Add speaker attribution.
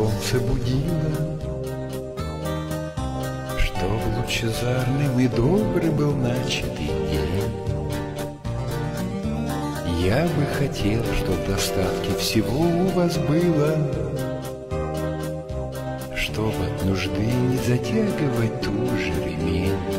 Speaker 1: солнце будило, Чтоб лучезарным и добрый был начатый день. Я бы хотел, чтоб достатки всего у вас было, Чтоб от нужды не затягивать ту же ремень.